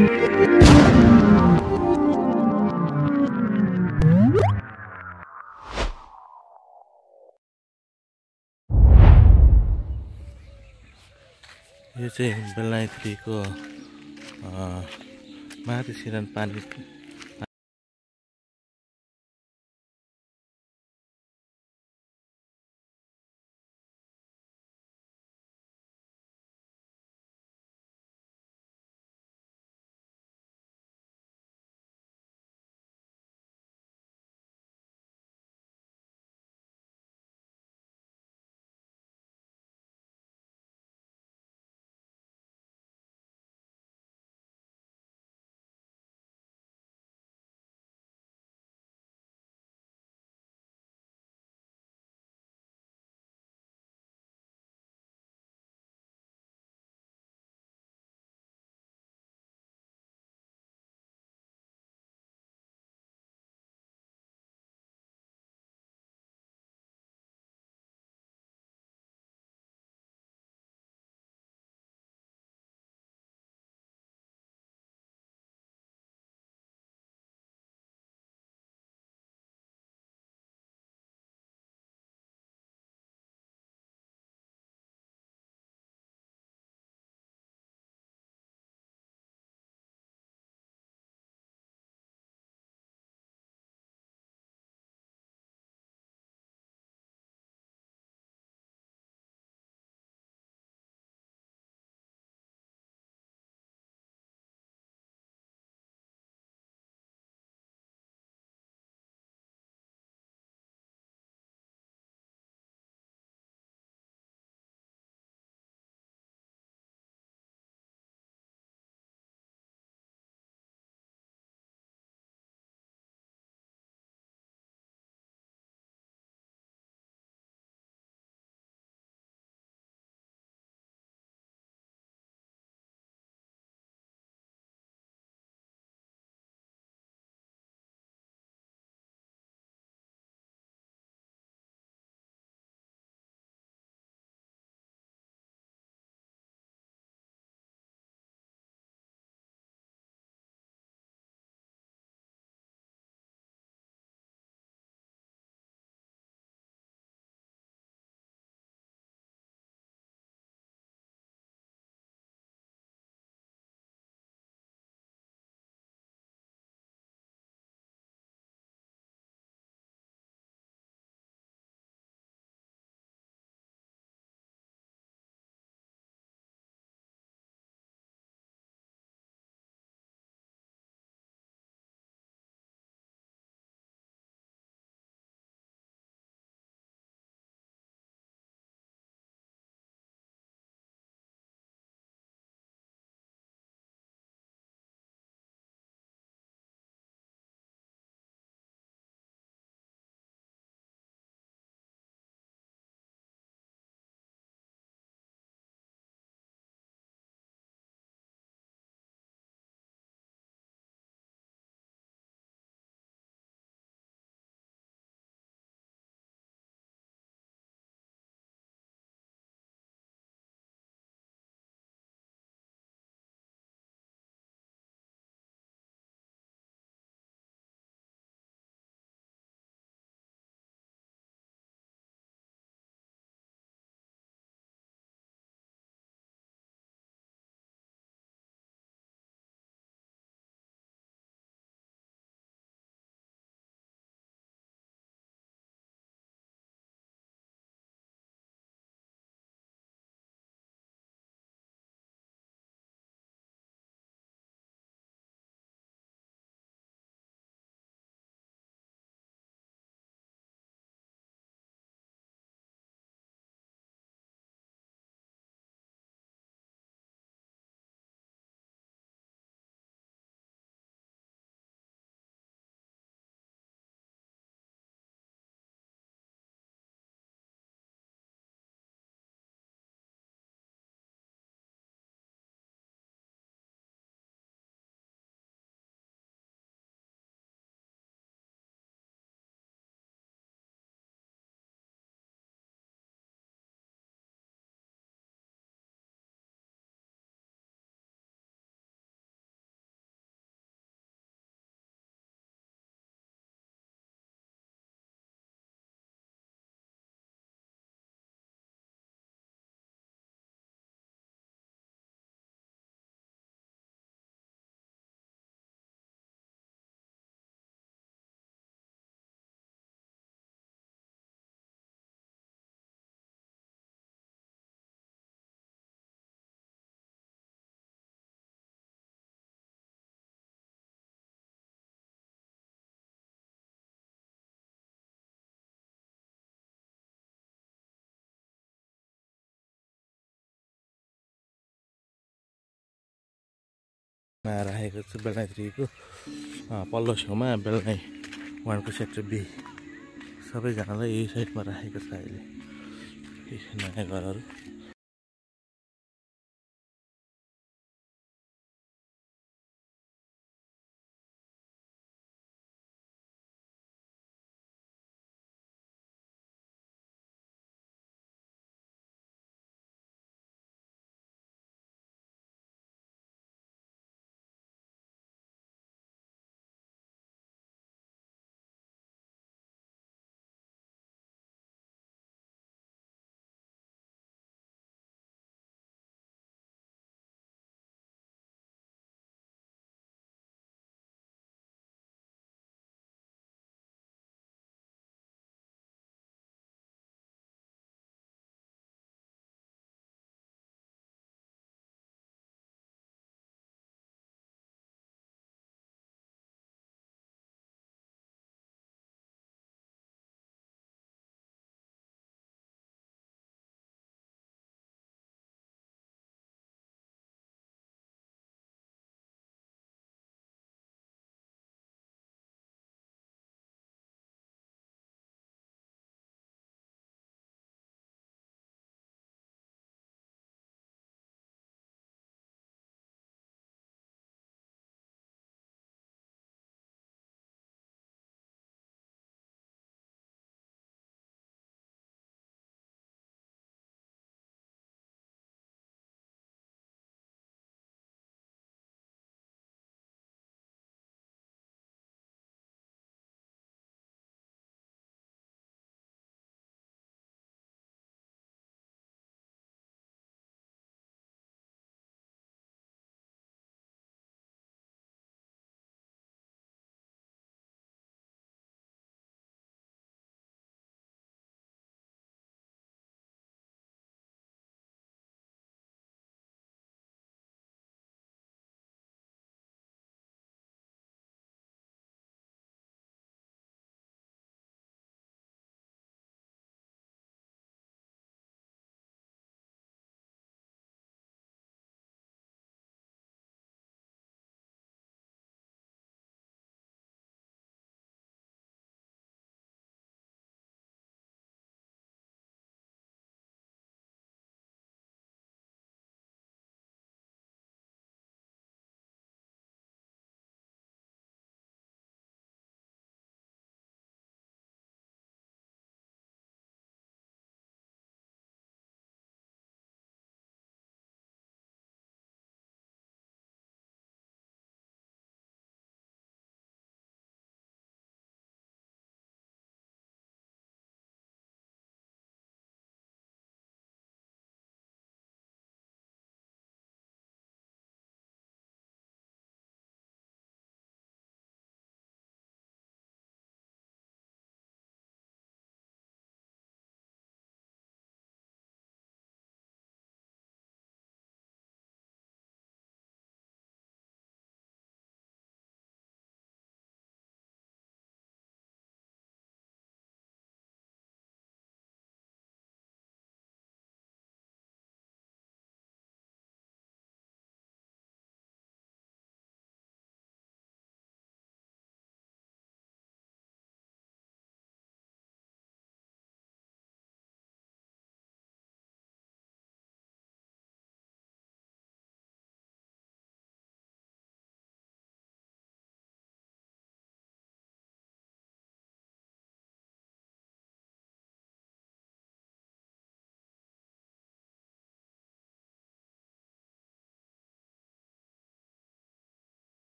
यो चाहिँ बेलायत्रीको माथि सिरान पानी। राखेको छु बेलनाइ थ्रीको पल्लो छेउमा बेलनाइ वानको सेक्टर बी। सबैजनालाई यही साइडमा राखेको छ अहिले। नयाँ घरहरू।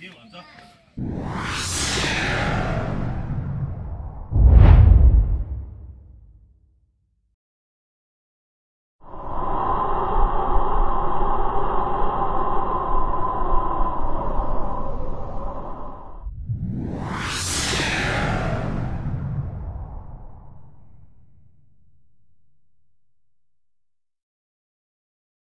이게 맞.